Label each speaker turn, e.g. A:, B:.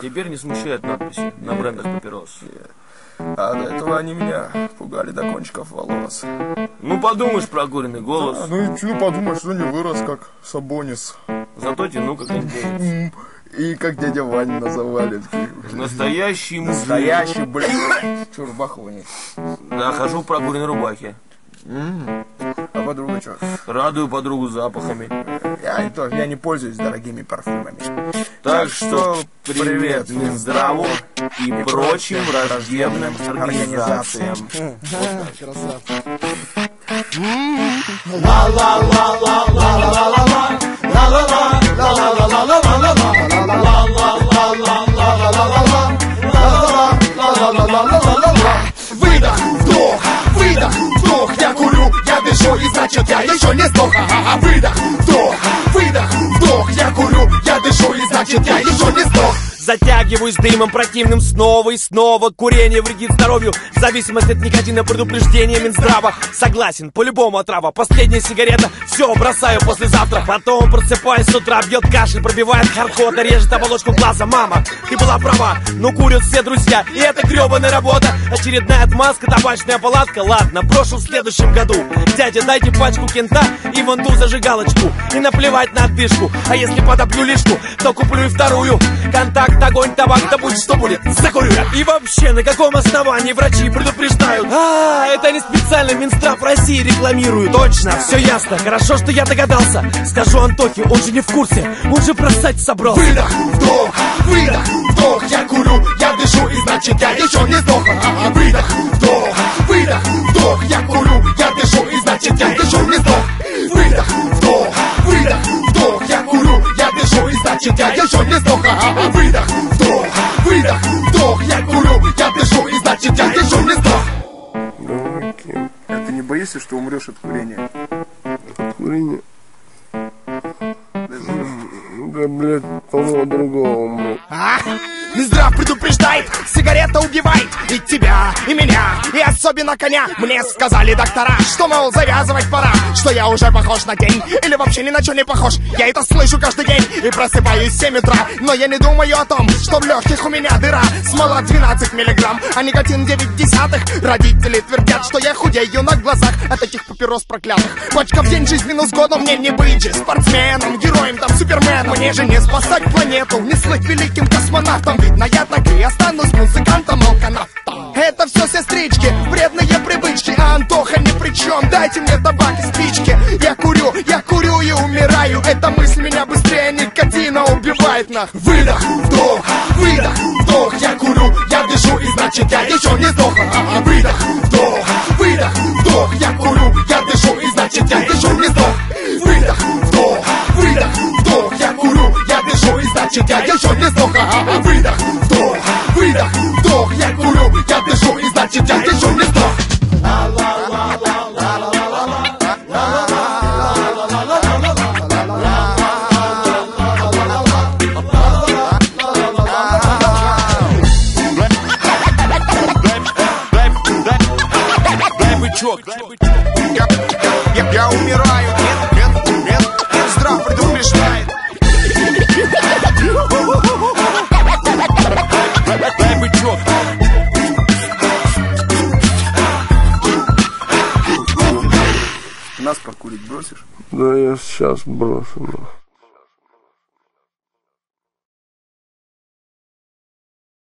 A: Теперь не смущает надписи на брендах папирос.
B: А до этого они меня пугали до кончиков волос.
A: Ну подумаешь, прокуренный голос.
B: А, ну и ну подумаешь, что не вырос, как Сабонис.
A: Зато тяну как индеец.
B: И как дядя Ваня называли.
A: Настоящий мужик.
B: Настоящий, блин. Чурбаху нет.
A: Да, хожу в прокуренной рубахе.
B: А подруга что?
A: Радую подругу запахами.
B: Я не, то, я не пользуюсь дорогими парфюмами.
A: Так что привет Минздраву и прочим враждебным организациям.
C: Красавцы.
D: Выдох,
E: Затягиваюсь дымом противным снова и снова. Курение вредит здоровью. Зависимость от никотина предупреждение Минздрава. Согласен, по-любому отрава. Последняя сигарета, все, бросаю послезавтра. Потом просыпаюсь с утра, бьет кашель Пробивает харкота, режет оболочку глаза. Мама, ты была права, но курят все друзья И это гребаная работа. Очередная отмазка, табачная палатка. Ладно, брошу в следующем году. Дядя, дайте пачку кента и вон ту зажигалочку. И наплевать на отдышку А если подопью лишку, то куплю и вторую. Контакт огонь, табак, да будь что будет, закурю я. И вообще, на каком основании врачи предупреждают? А, это не специально Минздрав России рекламирует. Точно, все ясно, хорошо, что я догадался. Скажу Антохе, он же не в курсе, он же бросать собрался.
D: Выдох, вдох, выдох, вдох Я курю, я дышу, и значит я еще не сдох Выдох, вдох, выдох, сдох Ага, Выдох, вдох, выдох, вдох Я курю, я дышу, и значит я еще не сдох
B: А ты не боишься, что умрешь от курения?
F: Курение. Да, блядь, полного другого умру.
D: А? Минздрав предупреждает, сигарета убивает и тебя, и меня, и особенно коня. Мне сказали доктора, что, мол, завязывать пора, что я уже похож на тень, или вообще ни на что не похож. Я это слышу каждый день и просыпаюсь в 7 утра, но я не думаю о том, что в легких у меня дыра. Смола 12 миллиграмм, а никотин 9 десятых. Родители твердят, что я худею на глазах от этих папирос проклятых. Пачка в день жизнь минус год, мне не быть же спортсменом, героем там, суперменом. Мне же не спасать планету, не слыть великим космонавтом. Видно, я так и останусь музыкантом алканавтом. Это все сестрички, вредные привычки, а Антоха ни при чем. Дайте мне табак и спички. Я курю, я курю и умираю. Эта мысль меня быстрее никотина убивает на. Выдох, вдох, выдох, вдох. Я курю, я дышу, и значит я еще не сдох. Ага, Выдох, вдох, выдох, вдох. Я курю, я дышу, и значит я еще не сдох. Выдох, вдох, выдох, вдох. Я курю, я дышу, и значит я еще Я, я, я
G: умираю, нет, нет, нет, Минздрав предупреждает.
B: Нас покурить бросишь?
F: Да я сейчас брошу.